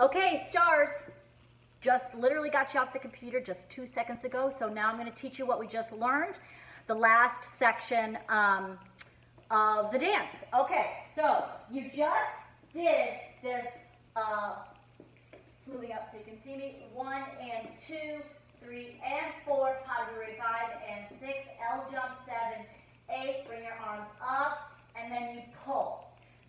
Okay, stars. Just literally got you off the computer just two seconds ago. So now I'm going to teach you what we just learned, the last section um, of the dance. Okay, so you just did this, uh, moving up so you can see me, one and two, three and four, pottery five and six, L jump, seven, eight, bring your arms up, and then you pull.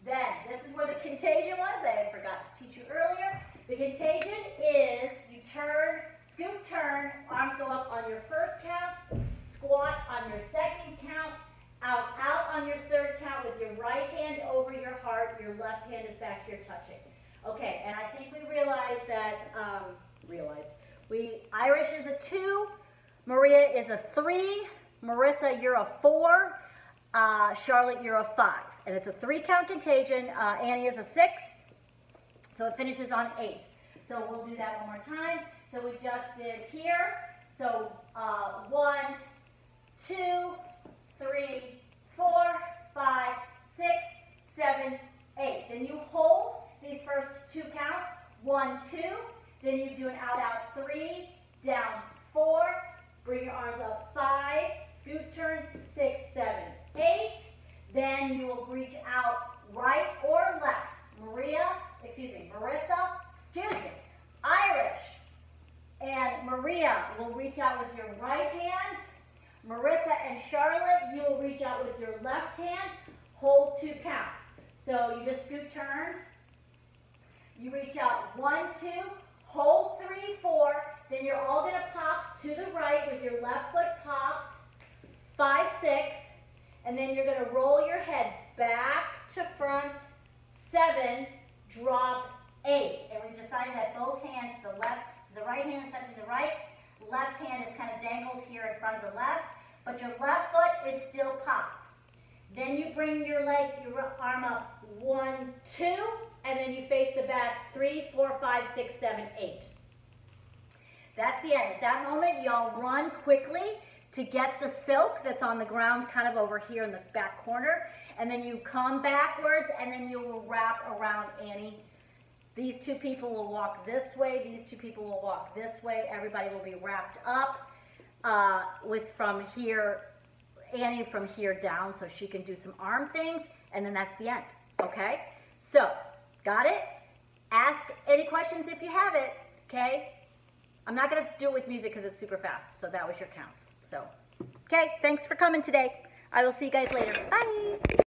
Then, this is where the contagion was, I forgot to teach you earlier. The contagion is you turn, scoop turn, arms go up on your first count, squat on your second count, out, out on your third count with your right hand over your heart, your left hand is back here touching. Okay, and I think we realized that, um, realized, we, Irish is a two, Maria is a three, Marissa, you're a four, uh, Charlotte, you're a five. And it's a three count contagion. Uh, Annie is a six. So it finishes on eight. So we'll do that one more time. So we just did here. So uh, one, two, three, four, five, six, seven, eight. Then you hold these first two counts. One, two. Then you do an out, out, three, down, four. Bring your arms up, five. Scoot turn, six, seven, eight. Then you will reach out right or left. Maria, excuse me, Marissa, excuse me, Irish, and Maria will reach out with your right hand. Marissa and Charlotte, you will reach out with your left hand. Hold two counts. So you just scoop turned. You reach out one, two, hold three, four. Then you're all going to pop to the right with your left foot popped. Five, six. And then you're going to roll your head back to front, seven, drop eight. And we decided that both hands, the left, the right hand is touching the right, left hand is kind of dangled here in front of the left, but your left foot is still popped. Then you bring your leg, your arm up, one, two, and then you face the back, three, four, five, six, seven, eight. That's the end. At that moment, y'all run quickly to get the silk that's on the ground kind of over here in the back corner. And then you come backwards and then you will wrap around Annie. These two people will walk this way. These two people will walk this way. Everybody will be wrapped up uh, with from here, Annie from here down so she can do some arm things. And then that's the end, okay? So, got it? Ask any questions if you have it, okay? I'm not to do it with music because it's super fast. So that was your counts. So, okay, thanks for coming today. I will see you guys later. Bye.